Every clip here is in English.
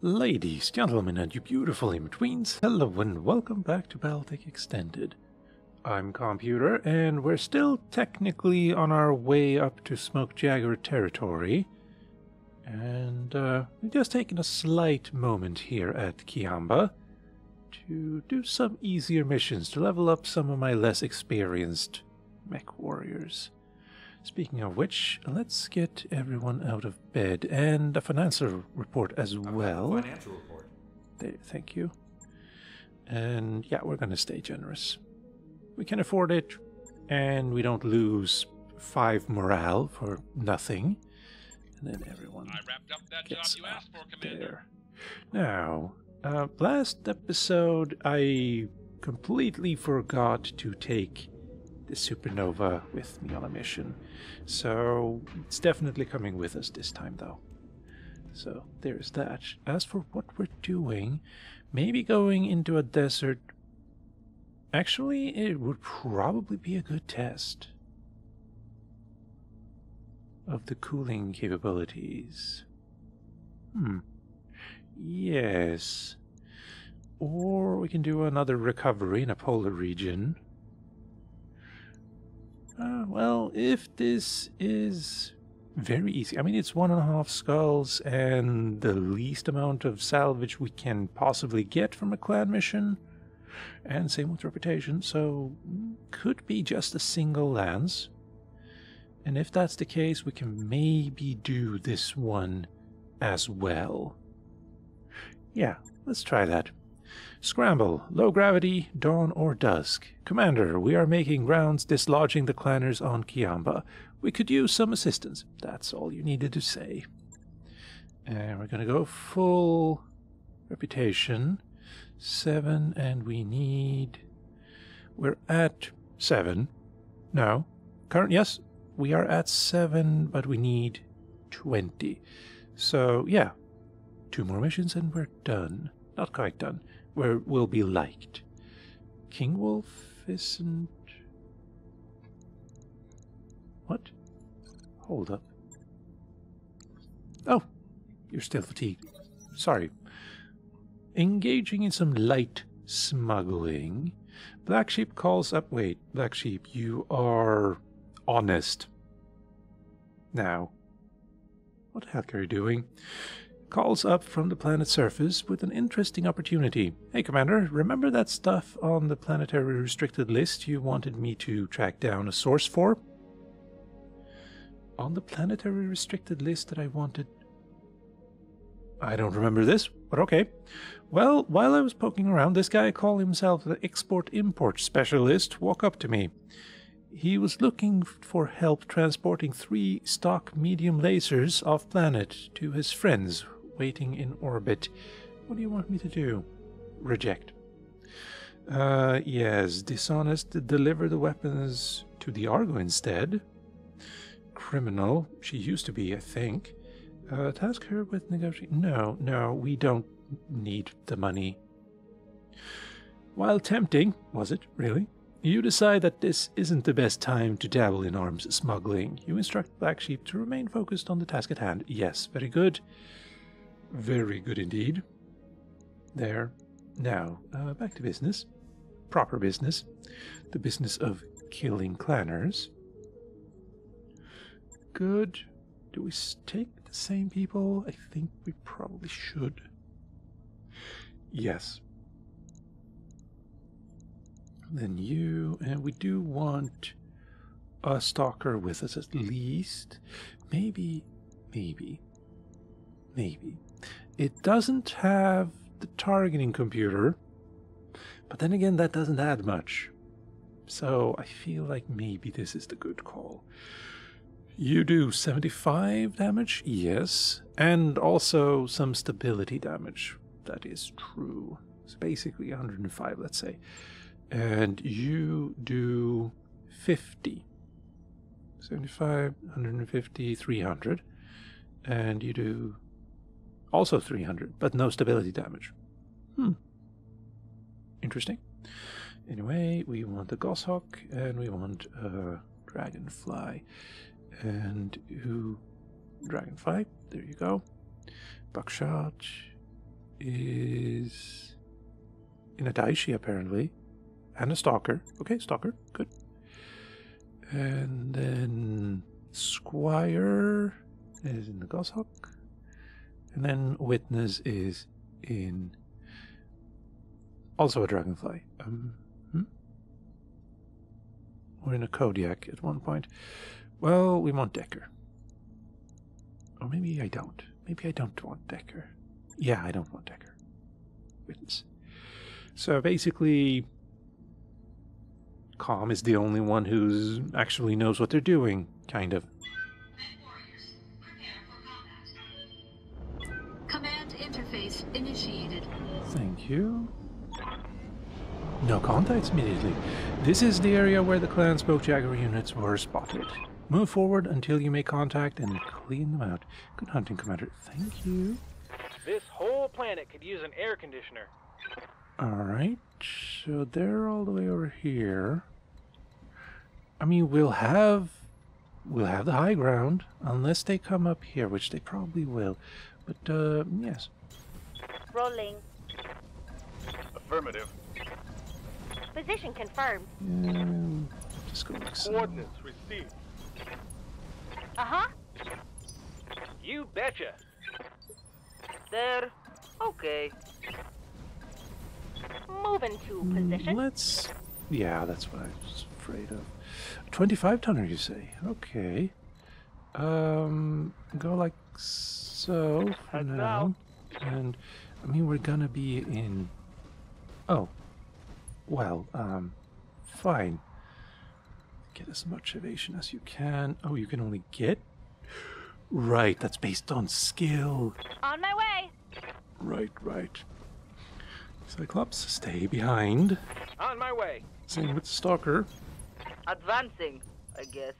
Ladies, gentlemen, and you beautiful in-betweens, hello and welcome back to BattleTech Extended. I'm Calmputer, and we're still technically on our way up to Smoke Jaguar territory. And uh, we've just taken a slight moment here at Kiamba to do some easier missions to level up some of my less experienced mech warriors. Speaking of which, let's get everyone out of bed and a financial report as well. Financial report. There, thank you. And yeah, we're going to stay generous. We can afford it, and we don't lose five morale for nothing. And then everyone I wrapped up that job gets you up asked for, Commander. there. Now, uh, last episode I completely forgot to take the supernova with me on a mission. So it's definitely coming with us this time, though. So there's that. As for what we're doing, maybe going into a desert. Actually, it would probably be a good test of the cooling capabilities. Hmm. Yes. Or we can do another recovery in a polar region. Uh, well, if this is very easy, I mean, it's one and a half skulls and the least amount of salvage we can possibly get from a clan mission, and same with reputation, so could be just a single lance. And if that's the case, we can maybe do this one as well. Yeah, let's try that. Scramble, low gravity, dawn or dusk. Commander, we are making rounds dislodging the clanners on Kiamba. We could use some assistance. That's all you needed to say. And we're gonna go full reputation. Seven, and we need. We're at seven. No. Current, yes, we are at seven, but we need 20. So, yeah, two more missions and we're done. Not quite done. We're, we'll be liked. King Wolf isn't. What? Hold up. Oh, you're still fatigued. Sorry. Engaging in some light smuggling. Black Sheep calls up. Wait, Black Sheep, you are honest. Now, what the heck are you doing? Calls up from the planet's surface with an interesting opportunity. Hey, Commander, remember that stuff on the planetary restricted list you wanted me to track down a source for? On the planetary restricted list that I wanted. I don't remember this, but okay. Well, while I was poking around, this guy called himself the export import specialist walked up to me. He was looking for help transporting three stock medium lasers off planet to his friends waiting in orbit. What do you want me to do? Reject. Uh, yes, dishonest, deliver the weapons to the Argo instead. Criminal, she used to be, I think. Uh, task her with negotiating. No, no, we don't need the money. While tempting, was it, really? You decide that this isn't the best time to dabble in arms smuggling. You instruct Black Sheep to remain focused on the task at hand. Yes, very good. Very good indeed. There. Now, uh, back to business. Proper business. The business of killing clanners. Good. Do we take the same people? I think we probably should. Yes. Then you, and we do want a stalker with us at least. Maybe, maybe, maybe. It doesn't have the targeting computer, but then again, that doesn't add much. So I feel like maybe this is the good call. You do 75 damage? Yes. And also some stability damage. That is true. It's basically 105, let's say. And you do 50. 75, 150, 300. And you do also 300, but no stability damage. Hmm. Interesting. Anyway, we want the Goshawk and we want a Dragonfly. And who? Dragonfly. There you go. Buckshot. is in a Daishi apparently, and a Stalker. Okay, Stalker, good. And then Squire is in the Goshawk, and then Witness is in also a Dragonfly. Um, hmm? We're in a Kodiak at one point. Well, we want Decker. Or maybe I don't. Maybe I don't want Decker. Yeah, I don't want Decker. Witness. So basically, Calm is the only one who's actually knows what they're doing, kind of. You. No contacts immediately. This is the area where the clan Smoke Jaguar units were spotted. Move forward until you make contact and clean them out. Good hunting, Commander. Thank you. This whole planet could use an air conditioner. Alright, so they're all the way over here. I mean, we'll have... We'll have the high ground, unless they come up here, which they probably will. But, uh, yes. Rolling. Affirmative. Position confirmed. Um, just go like so. Coordinates received. Uh-huh. You betcha. There. Okay. Moving to Mm, position. Let's... Yeah, that's what I was afraid of. 25 tonner, you say? Okay. Um, go like so for Heads now. And, I mean, we're gonna be in... Oh. Well, um, fine. Get as much evasion as you can. Oh, you can only get... Right, that's based on skill. On my way. Right, right. Cyclops, stay behind. On my way. Same with Stalker. Advancing, I guess.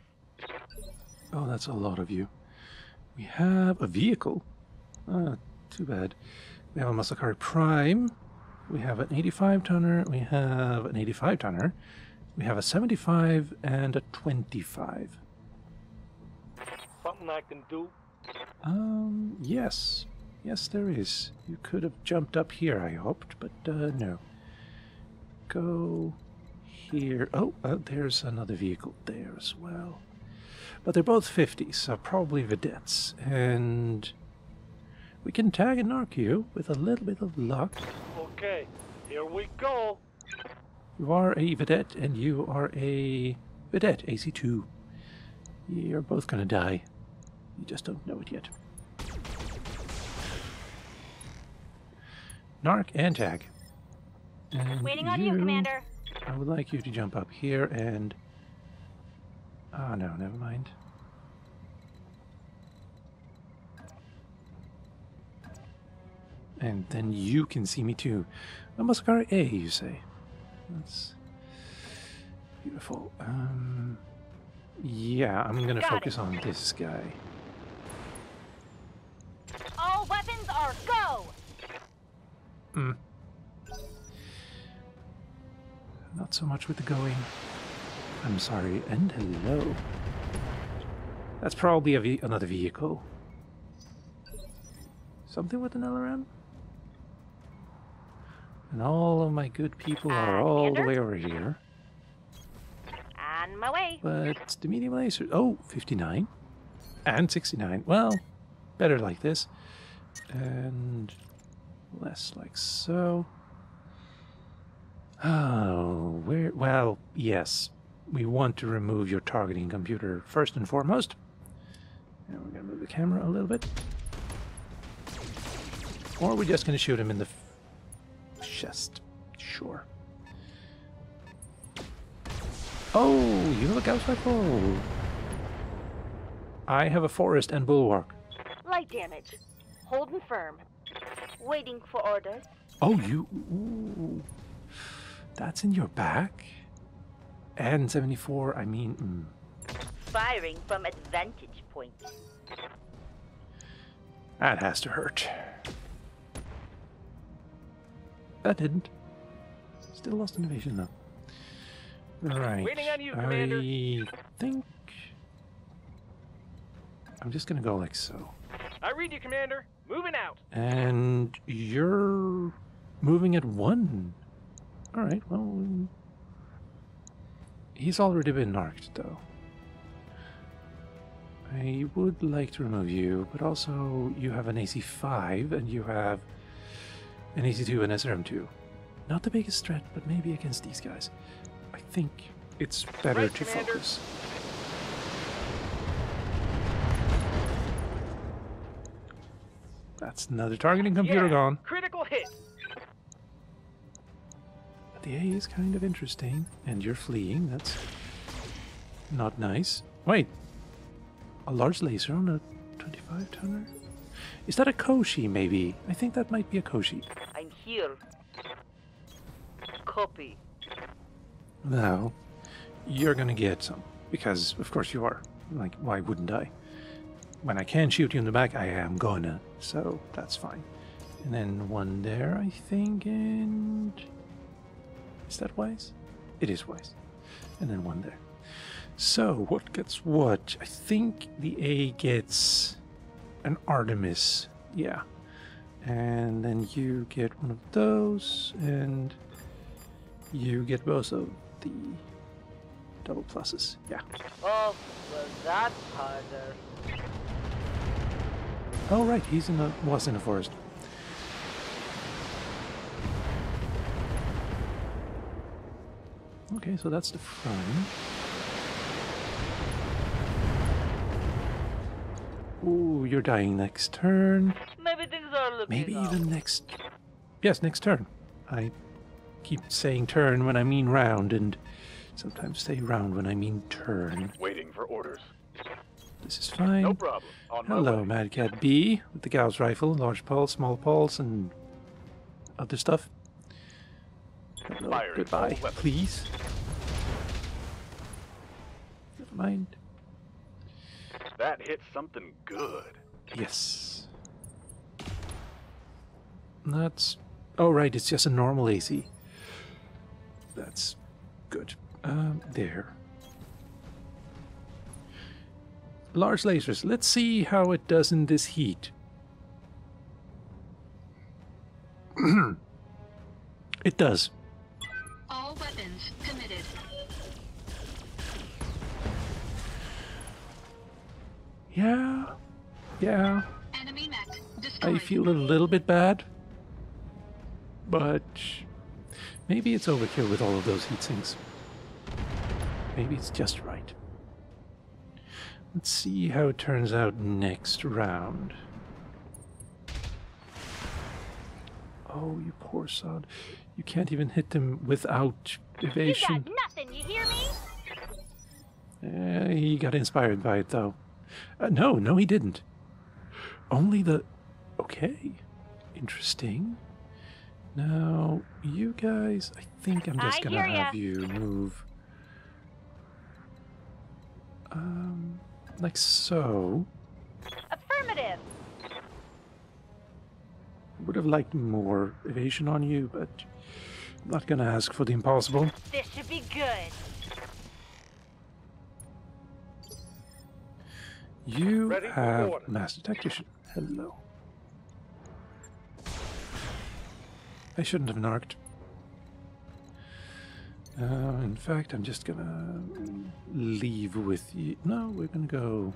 Oh, that's a lot of you. We have a vehicle. Ah, too bad. We have a Masakari Prime. We have an 85 tonner. We have an 85 tonner. We have a 75 and a 25. Something I can do. Um, yes. Yes, there is. You could have jumped up here, I hoped, but uh, no. Go here. Oh, uh, there's another vehicle there as well. But they're both 50s, so probably vedettes. And we can tag narc you with a little bit of luck. Okay, here we go. You are a vedette, and you are a vedette, AC2. You're both gonna die. You just don't know it yet. Narc and tag. And Waiting on you, Commander. I would like you to jump up here and. Ah, no, never mind. And then you can see me too. A Masakari A, you say? That's beautiful. Um, yeah, I'm gonna Got focus it. on this guy. All weapons are go. Hmm. Not so much with the going. I'm sorry, and hello. That's probably a ve- another vehicle. Something with an LRM? And all of my good people are all the way over here. On my way. But the medium laser. Oh, 59. And 69. Well, better like this. And less like so. Oh, where? Well, yes. We want to remove your targeting computer first and foremost. And we're going to move the camera a little bit. Or we're just going to shoot him in the chest. Sure. Oh, you have a Gauss rifle. I have a forest and bulwark. Light damage. Holding firm. Waiting for orders. Oh, you. Ooh, that's in your back? And 74, I mean. Mm, Firing from advantage point. that has to hurt. That didn't. Still lost an invasion, though. Right. Waiting on you, Commander. I think. I'm just gonna go like so. I read you, Commander. Moving out. And you're moving at one. All right, well, he's already been narked, though. I would like to remove you, but also you have an AC5 and you have an AC2 and SRM2. Not the biggest threat, but maybe against these guys. I think it's better Right, to Commander. focus. That's another targeting computer yeah, gone. Critical hit. But the A is kind of interesting, and you're fleeing. That's not nice. Wait, a large laser on a 25 tonner? Is that a Koshi, maybe? I think that might be a Koshi. I'm here. Copy. Now, you're gonna get some. Because, of course, you are. Like, why wouldn't I? When I can shoot you in the back, I am gonna. So, that's fine. And then one there, I think, and. Is that wise? It is wise. And then one there. So, what gets what? I think the A gets an Artemis. Yeah. And then you get one of those, and you get both of the double pluses. Yeah. Oh, well, that's harder. Oh, right. He's in a was in a forest. Okay, so that's the front. Ooh, you're dying next turn. Maybe things are looking Maybe up. even next. Yes, next turn. I keep saying turn when I mean round, and sometimes say round when I mean turn. Waiting for orders. This is fine. No problem. On Hello, way. Mad Cat B, with the Gauss rifle, large pulse, small pulse, and other stuff. Hello, goodbye, please. Never mind. That hit something good. Yes. That's. Oh, right, it's just a normal AC. That's good. Um, there. Large lasers. Let's see how it does in this heat. it does. All weapons committed. Yeah. Yeah. I feel a little bit bad. But maybe it's overkill with all of those heat sinks. Maybe it's just right. Let's see how it turns out next round. Oh, you poor sod. You can't even hit them without evasion. You got nothing, you hear me? Eh, he got inspired by it, though. Uh, no, no, he didn't. Only the. Okay. Interesting. Now, you guys, I think I'm just gonna hear ya. have you move. Um, like so. Affirmative. Would have liked more evasion on you, but I'm not gonna ask for the impossible. This should be good. You Ready have order. Master Tactician. Hello. I shouldn't have narked. Uh, in fact, I'm just gonna leave with you. No, we're gonna go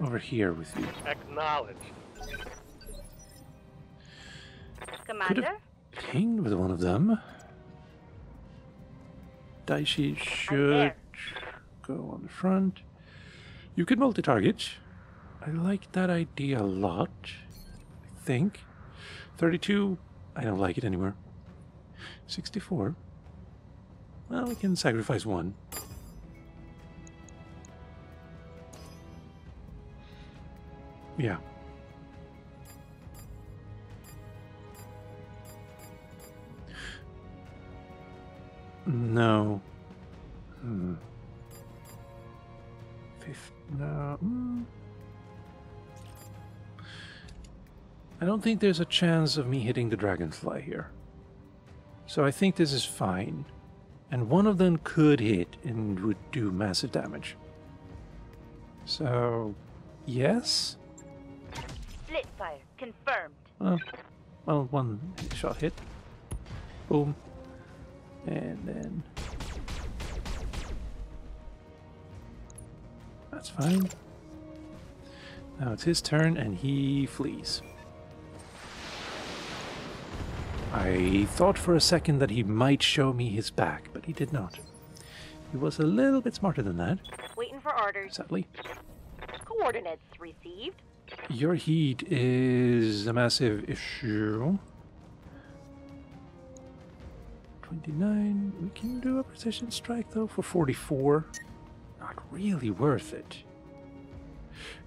over here with you. Acknowledge. Commander? Pinged with one of them. Daishi should go on the front. You can multi-target. I like that idea a lot. I think. 32, I don't like it anymore. 64. Well, we can sacrifice one. Yeah. No. Hmm. Fifth. No. mm. I don't think there's a chance of me hitting the dragonfly here. So I think this is fine. And one of them could hit and would do massive damage. So, yes? Split fire. Confirmed. Well, Well, one shot hit. Boom. And then. That's fine. Now it's his turn and he flees. I thought for a second that he might show me his back, but he did not. He was a little bit smarter than that, Waiting for orders. sadly. Coordinates received. Your heat is a massive issue. 29. We can do a precision strike though for 44. Not really worth it.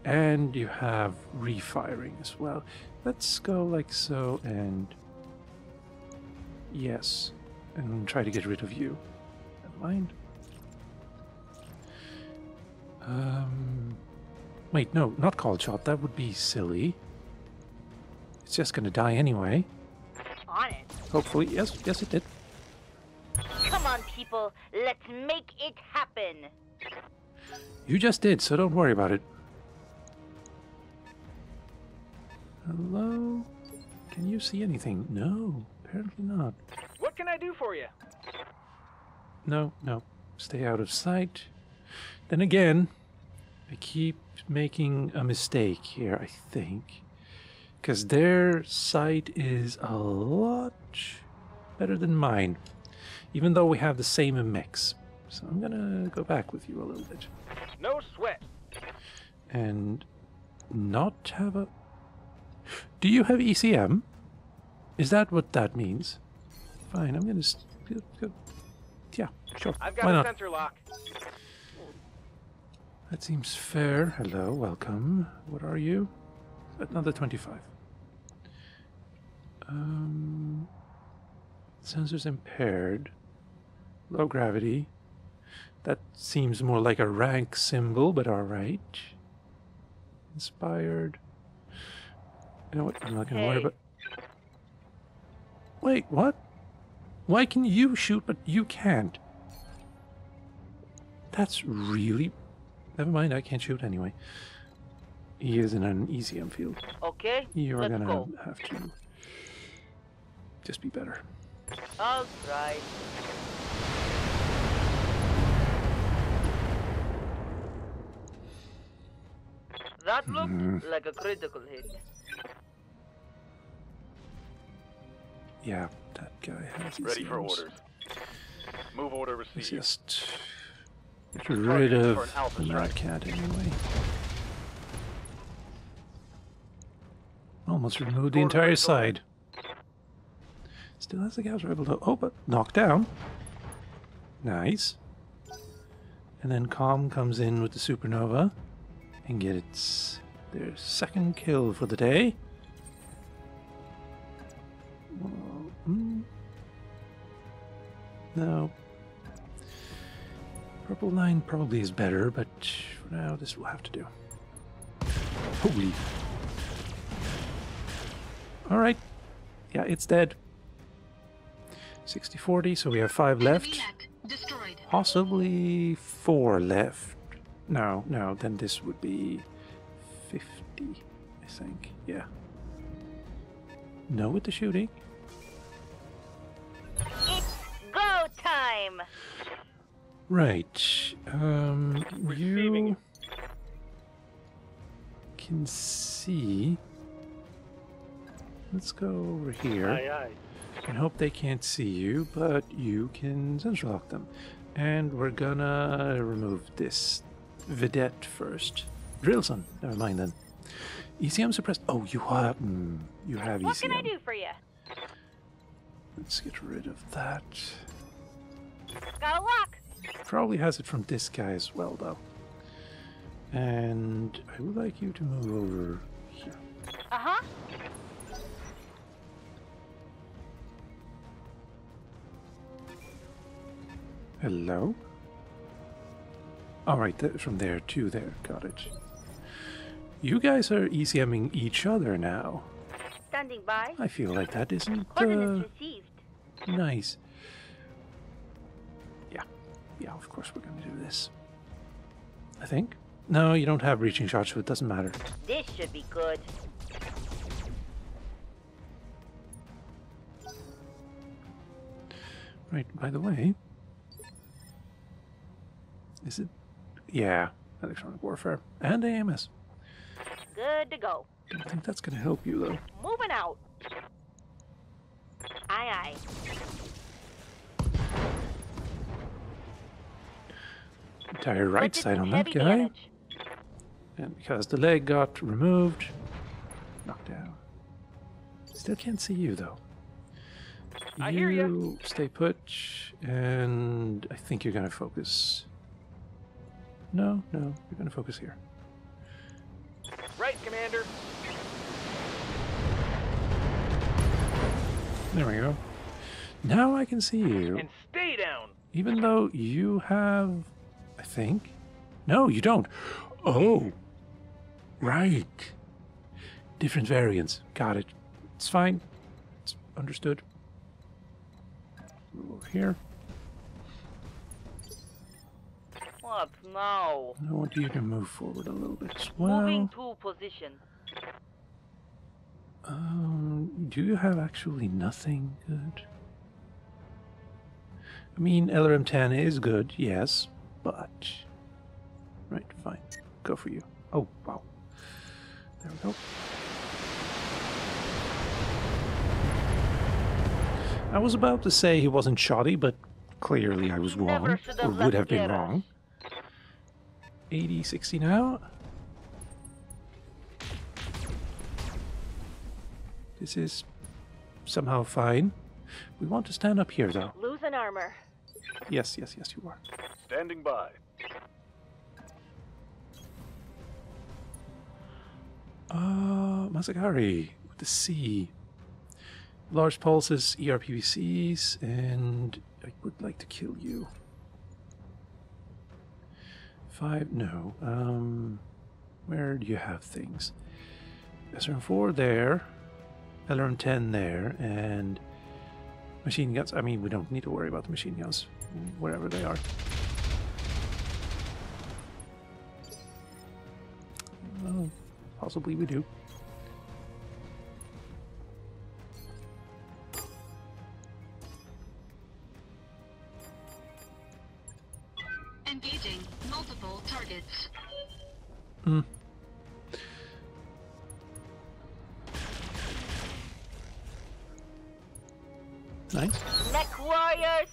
And you have refiring as well. Let's go like so and. Yes. And try to get rid of you. Never mind. Um. Wait, no, not called shot. That would be silly. It's just gonna die anyway. On it. Hopefully, yes, yes, it did. Come on, people. Let's make it happen. You just did, so don't worry about it. Hello? Can you see anything? No, apparently not. What can I do for you? No, no. Stay out of sight. Then again, I keep making a mistake here, I think. Because their sight is a lot better than mine. Even though we have the same mix. So I'm gonna go back with you a little bit. No sweat. And not have a. Do you have ECM? Is that what that means? Fine, I'm gonna. go- go- Yeah, sure. I've got Why a not? sensor lock. That seems fair. Hello, welcome. What are you? Another 25. Um, sensors impaired. Low gravity. That seems more like a rank symbol, but alright. Inspired. You know what? I'm not gonna worry about. Wait, what? Why can you shoot but you can't? That's really Never mind, I can't shoot anyway. He is in an ECM field. Okay, You're gonna go. have to just be better. All right. That looked Mhm. like a critical hit. Yeah, that guy has Ready for orders. Move order Let's received. just get rid of for the strike. Cat anyway. Almost removed the entire side. Still has the Gauss able to. Oh, but knocked down. Nice. And then Calm comes in with the supernova and get its their second kill for the day. Mm. No. Purple line probably is better, but for now this will have to do. Holy. Alright. Yeah, it's dead. 60 40, so we have five left. Possibly four left. No, no, then this would be 50, I think. Yeah. No with the shooting. It's go time. Right. Um, Receiving. you can see. Let's go over here. Aye, aye. and hope they can't see you, but you can sensor lock them. And we're gonna remove this vedette first. Drillson, never mind then. ECM suppressed. Oh, you have. Mm, you have What ECM. can I do for you? Let's get rid of that. Got a lock. Probably has it from this guy as well, though. And I would like you to move over here. Uh huh. Hello? All right, from there to there. Got it. You guys are ECMing each other now. Standing by. I feel like that isn't uh, nice. Yeah, yeah. Of course we're gonna do this. I think. No, you don't have reaching shots, so it doesn't matter. This should be good. Right. By the way, is it yeah, electronic warfare and AMS. Good to go. Don't think that's gonna help you though. Moving out. Aye, aye. Entire right side on that guy. damage. And because the leg got removed, knocked down. Still can't see you though. I hear. You stay put, and I think you're gonna focus. No, no, you're gonna focus here. Right, Commander. There we go. Now I can see you, And stay down. even though you have, I think. No, you don't. Oh, right. Different variants. Got it. It's fine. It's understood. Over here. What now? I want you to move forward a little bit as well. Moving to position. Um, do you have actually nothing good? I mean, LRM-10 is good, yes, but... Right, fine. Go for you. Oh, wow. There we go. I was about to say he wasn't shoddy, but clearly I was wrong, or would have been wrong. 80, 60 now. This is somehow fine. We want to stand up here, though. Losing armor. Yes, yes, yes, you are. Standing by. Uh, Masakari with the C. Large pulses, ERPPCs, and I would like to kill you. Five, no. Um, where do you have things? SRM4 there, LRM10 there, and machine guns. I mean, we don't need to worry about the machine guns, wherever they are. Well, possibly we do. Multiple targets. Hmm. Nice. Mech warriors,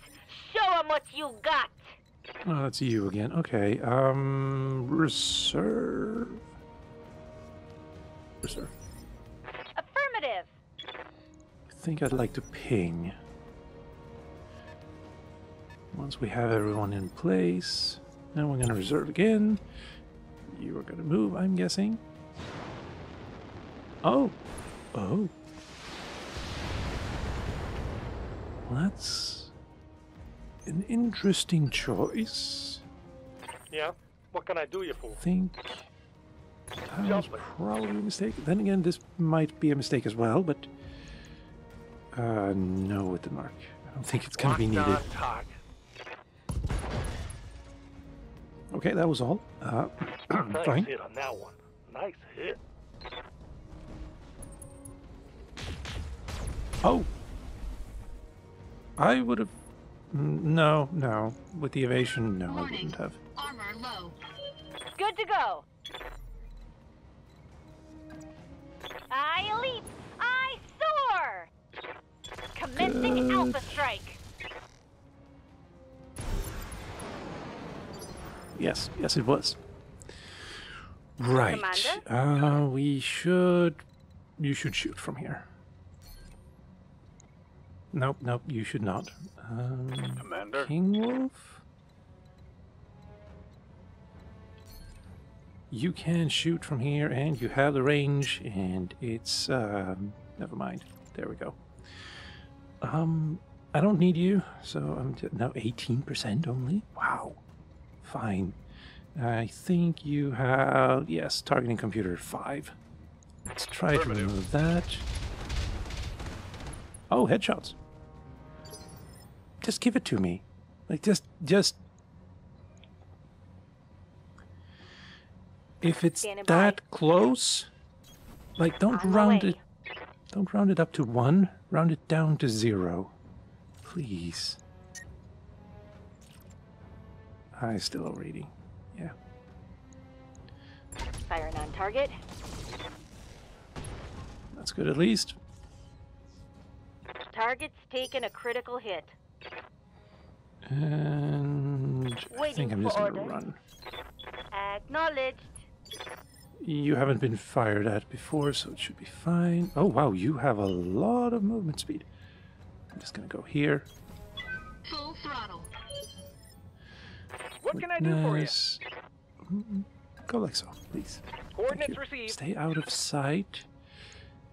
show them what you got. Oh, that's you again. Okay. Um, reserve. Reserve. Affirmative. I think I'd like to ping. Once we have everyone in place, now we're gonna reserve again. You are gonna move, I'm guessing. Oh, oh. Well, that's an interesting choice. Yeah. What can I do you for? I think that was probably a mistake. Then again, this might be a mistake as well, but uh, no with the mark. I don't think it's going to be needed. target. Okay, that was all. Uh, Nice fine. hit on that one. Nice hit. Oh, I would have. No, no. With the evasion, no, I Warning. wouldn't have. Armor low. Good to go. I leap. I soar. Commencing Good. Alpha Strike. Yes, yes, it was. Right. Commander? Uh, we should. You should shoot from here. Nope, nope, you should not. Um, Commander. King Wolf? You can shoot from here, and you have the range, and it's. Um, never mind. There we go. Um, I don't need you, so I'm t- now 18% only. Wow. Fine. I think you have. Yes, targeting computer 5. Let's try to Affirmative. remove that. Oh, headshots. Just give it to me. Like just just if it's Standing by. that close, like don't On round way. it don't round it up to 1, round it down to 0. Please. I still overeating. Yeah. Firing on target. That's good at least. Target's taken a critical hit. And I think I'm just gonna orders. run. Acknowledged. You haven't been fired at before, so it should be fine. Oh wow, you have a lot of movement speed. I'm just gonna go here. Full throttle. What can I do for you? Go like so, please. Coordinates received. Stay out of sight.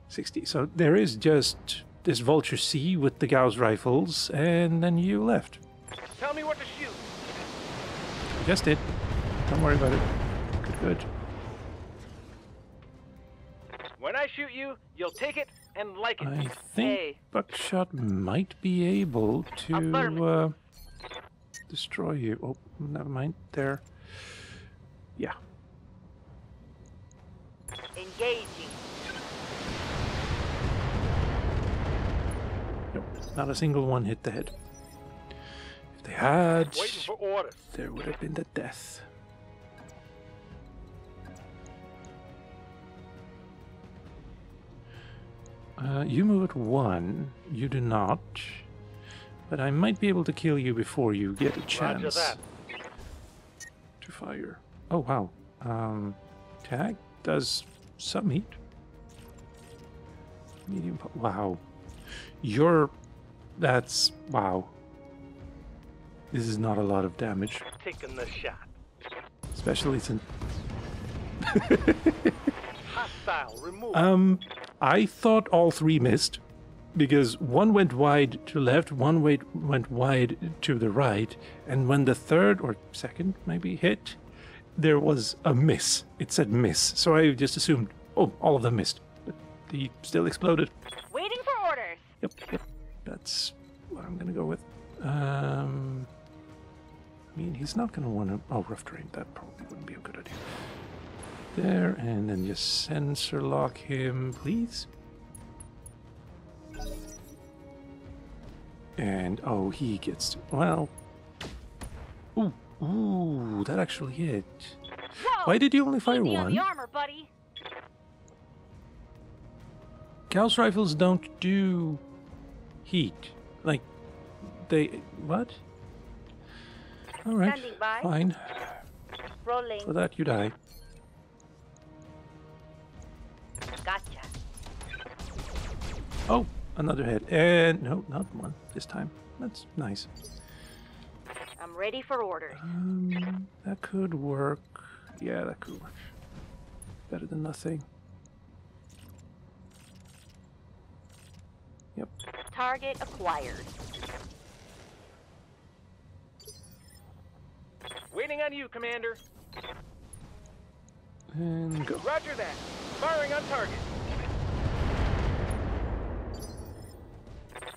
60. So there is just this Vulture C with the Gauss rifles, and then you left. Tell me what to shoot. Just did. Don't worry about it. Good, good. When I shoot you, you'll take it and like it. I think Hey, Buckshot might be able to uh, destroy you. Oh, never mind. There. Yeah. Engaging. Nope. Not a single one hit the head. If they had, for orders. there would have been the death. Uh, you move at one. You do not. But I might be able to kill you before you get a chance to fire. Oh wow. Um, tag does some heat. Medium. Wow. You're. That's wow. This is not a lot of damage, Taking the shot. especially since Hostile. Um, I thought all three missed because one went wide to left, one wait, went wide to the right, and when the third or second maybe hit, there was a miss. It said miss, so I just assumed, oh, all of them missed. But he still exploded. Waiting for orders. Yep, yep. That's what I'm gonna go with. Um, I mean, he's not gonna want to. Oh, rough terrain. That probably wouldn't be a good idea. There, and then just sensor lock him, please. And oh, he gets to. Well. Ooh, ooh, that actually hit. Whoa! Why did you only fire me on one? the armor, buddy. Gauss rifles don't do heat. Like, they. What? Alright, by. fine. Rolling. For that, you die. Gotcha. Oh, another hit. And no, not one this time. That's nice. I'm ready for orders. Um, that could work. Yeah, that could work. Better than nothing. Yep. Target acquired. waiting on you, Commander. And go. Roger that. Firing on target.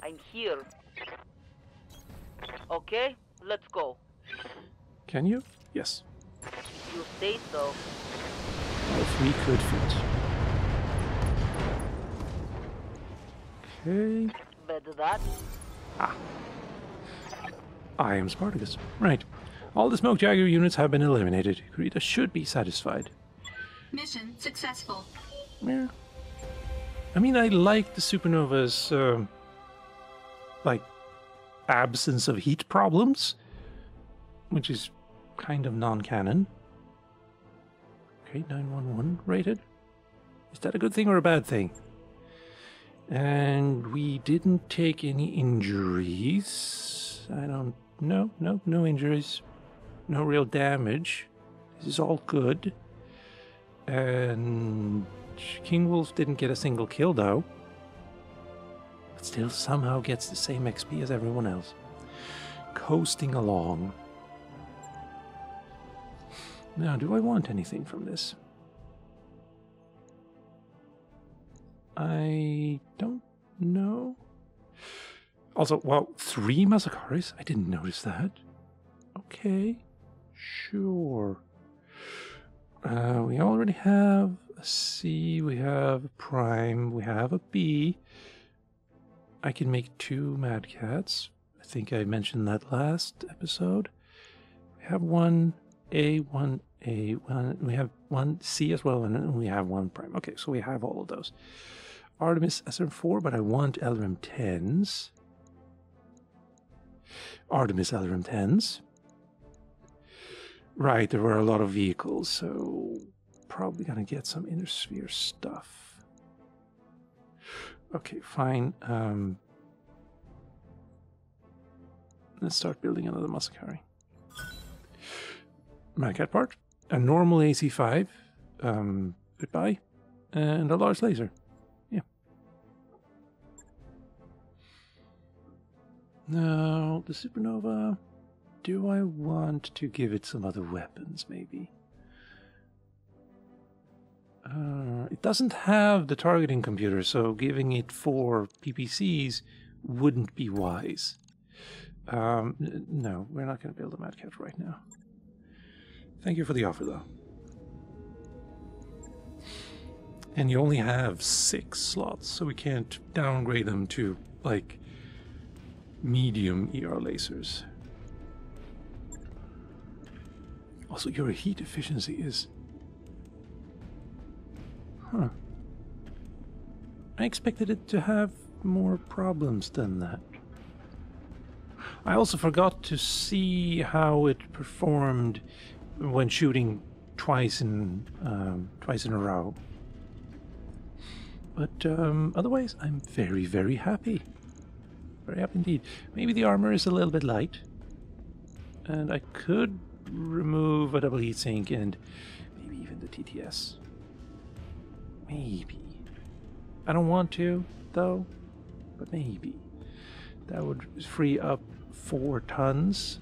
I'm here. Okay, let's go. Can you? Yes. You say so. If we could fit. Okay. Better that. Ah. I am Spartacus. Right. All the Smoke Jaguar units have been eliminated. Kurita should be satisfied. Mission successful. Yeah. I mean, I like the supernova's, um, like, absence of heat problems, which is kind of non canon. Okay, 911 rated. Is that a good thing or a bad thing? And we didn't take any injuries. I don't. No, no, no injuries. No real damage. This is all good. And King Wolf didn't get a single kill though. But still somehow gets the same XP as everyone else. Coasting along. Now, do I want anything from this? I don't know. Also, wow, three Masakaris? I didn't notice that. Okay, sure. Uh, we already have a C, we have a Prime, we have a B. I can make two Mad Cats. I think I mentioned that last episode. We have one A, one A, one. We have one C as well, and we have one Prime. Okay, so we have all of those. Artemis SRM4, but I want LRM 10s. Artemis LRM 10s. Right, there were a lot of vehicles, so probably gonna get some inner sphere stuff. Okay, fine. Um, let's start building another Masakari. Magcat part, a normal AC5, um, goodbye, and a large laser. Yeah. Now, the supernova. Do I want to give it some other weapons, maybe? Uh, it doesn't have the targeting computer, so giving it four PPCs wouldn't be wise. Um, no, we're not going to build a Mad Cat right now. Thank you for the offer, though. And you only have six slots, so we can't downgrade them to, like, medium ER lasers. Also, your heat efficiency is. Huh. I expected it to have more problems than that. I also forgot to see how it performed when shooting twice in um, twice in a row. But um, otherwise, I'm very, very happy. Very happy indeed. Maybe the armor is a little bit light, and I could remove a double heatsink and maybe even the TTS. Maybe. I don't want to, though, but maybe. That would free up four tons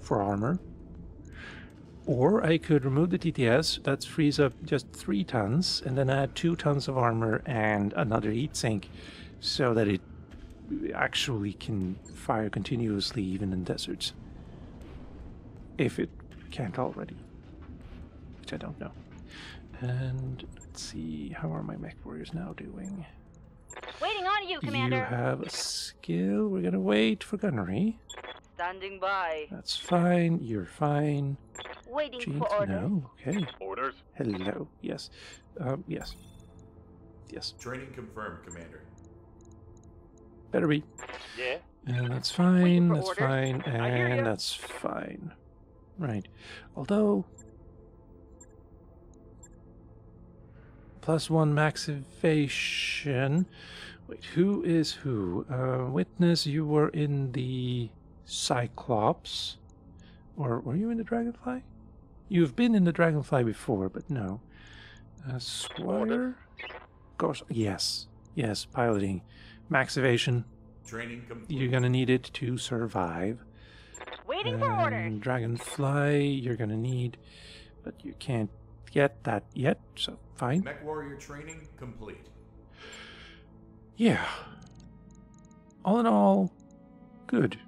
for armor. Or I could remove the TTS, that frees up just three tons, and then add two tons of armor and another heat sink so that it actually can fire continuously even in deserts. If it can't already. Which I don't know. And let's see, how are my mech warriors now doing? Waiting on you, Commander. You have a skill. We're gonna wait for gunnery. Standing by. That's fine. You're fine. Waiting Jeans, for orders. no. Okay. Orders. Hello. Yes. Um, yes. Yes. Training confirmed, Commander. Better be. Yeah? And that's fine. That's orders. fine. And that's fine. Right. Although. Plus one max evasion. Wait, who is who? Uh, witness, you were in the Cyclops. Or were you in the Dragonfly? You've been in the Dragonfly before, but no. Uh, Squire? Gosh, yes. Yes, piloting. Max evasion. Training complete. You're gonna need it to survive. Waiting for orders. Dragonfly, you're gonna need, but you can't get that yet, so fine. Mech warrior training complete. Yeah. All in all, good.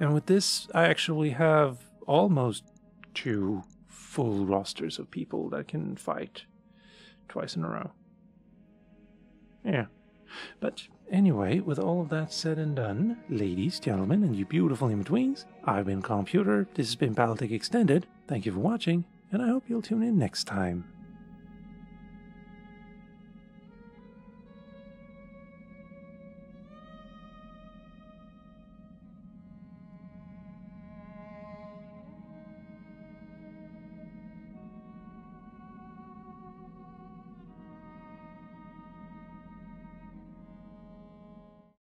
And with this, I actually have almost two full rosters of people that can fight twice in a row. Yeah. But anyway, with all of that said and done, ladies, gentlemen, and you beautiful in-betweens, I've been Calmputer, this has been Battletech Extended, thank you for watching, and I hope you'll tune in next time.